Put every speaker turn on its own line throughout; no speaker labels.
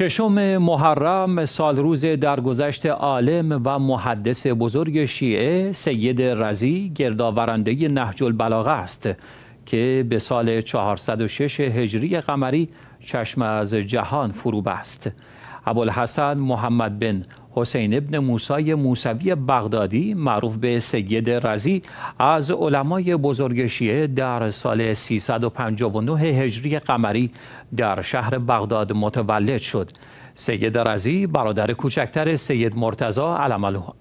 ششم محرم سال روز درگذشت عالم و محدث بزرگ شیعه سید رزی گردآورنده نهج البلاغه است که به سال 406 هجری قمری چشم از جهان فرو بست ابوالحسن محمد بن حسین ابن موسای موسوی بغدادی معروف به سید رزی از علمای بزرگ شیعه در سال 359 هجری قمری در شهر بغداد متولد شد. سید رزی برادر کوچکتر سید مرتزا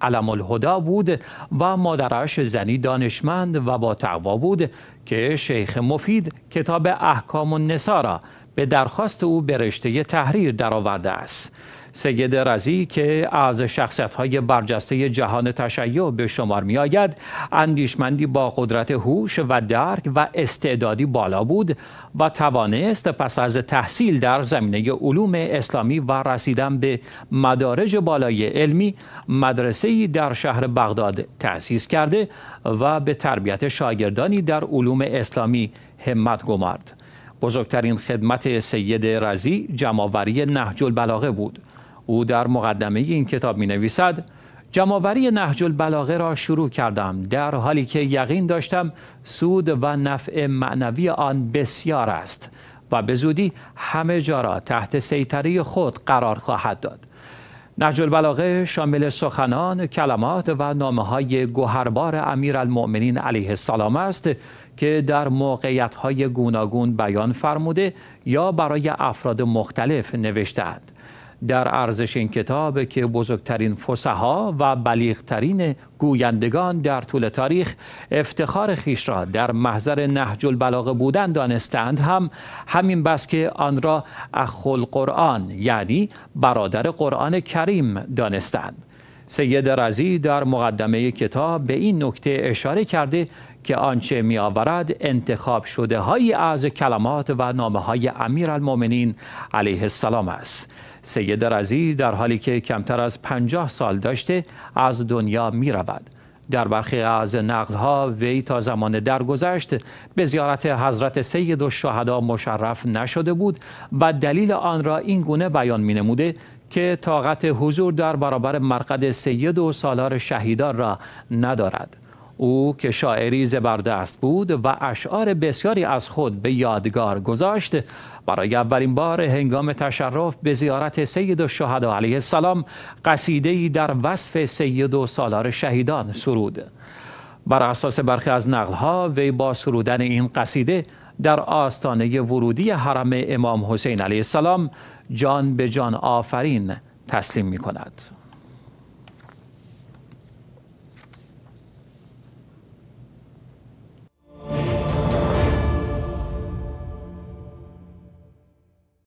علم الهدا بود و مادرش زنی دانشمند و با تقوا بود که شیخ مفید کتاب احکام النسا را به درخواست او به رشته تحریر درآورده است سید رزی که از شخصیت های برجسته جهان تشیع به شمار می آید اندیشمندی با قدرت هوش و درک و استعدادی بالا بود و توانست پس از تحصیل در زمینه علوم اسلامی و رسیدن به مدارج بالای علمی مدرسه در شهر بغداد تأسیس کرده و به تربیت شاگردانی در علوم اسلامی همت گمارد. بزرگترین خدمت سید رزی جمعوری نهج البلاغه بود. او در مقدمه این کتاب می نویسد جمعوری نهج البلاغه را شروع کردم در حالی که یقین داشتم سود و نفع معنوی آن بسیار است و به زودی همه جا را تحت سیطره خود قرار خواهد داد. نهج البلاغه شامل سخنان، کلمات و نامه های گوهربار امیر المؤمنین علیه السلام است که در موقعیت های گوناگون بیان فرموده یا برای افراد مختلف نوشتهاند. در ارزش این کتاب که بزرگترین فسها و بلیغترین گویندگان در طول تاریخ افتخار خیش را در محضر نهج البلاغه بودن دانستند هم همین بس که آن را اخل قرآن یعنی برادر قرآن کریم دانستند. سید رزی در مقدمه کتاب به این نکته اشاره کرده که آنچه می آورد انتخاب شده های از کلمات و نامه های امیر علیه السلام است سید رزی در حالی که کمتر از پنجاه سال داشته از دنیا می رود. در برخی از نقلها وی تا زمان درگذشت به زیارت حضرت سید و مشرف نشده بود و دلیل آن را این گونه بیان می نموده که طاقت حضور در برابر مرقد سید و سالار شهیدان را ندارد. او که شاعری زبردست بود و اشعار بسیاری از خود به یادگار گذاشت برای اولین بار هنگام تشرف به زیارت سید الشهدا علیه السلام قصیده در وصف سید و سالار شهیدان سرود بر اساس برخی از نقلها وی با سرودن این قصیده در آستانه ورودی حرم امام حسین علیه السلام جان به جان آفرین تسلیم می کند.